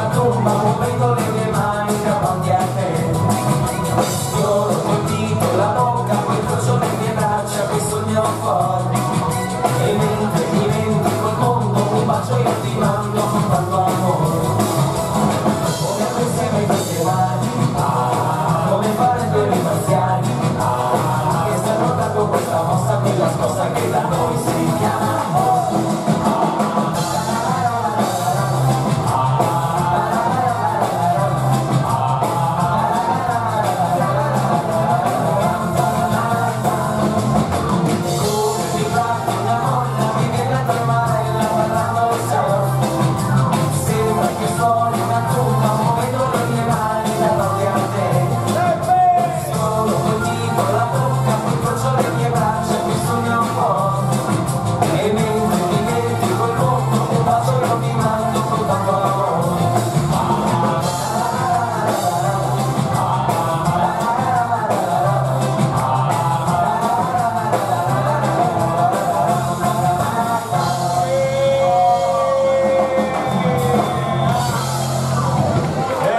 una tomba, un pentole le mani davanti a te. Solo col dito, la bocca, quel braccio nelle braccia che sogno fuori. E mentre mi diventi col mondo, un bacio io ti mando con tanto amore. Come queste mai desiderati, come fare due riparziali, che stanno dando questa mossa, quella scossa che da noi si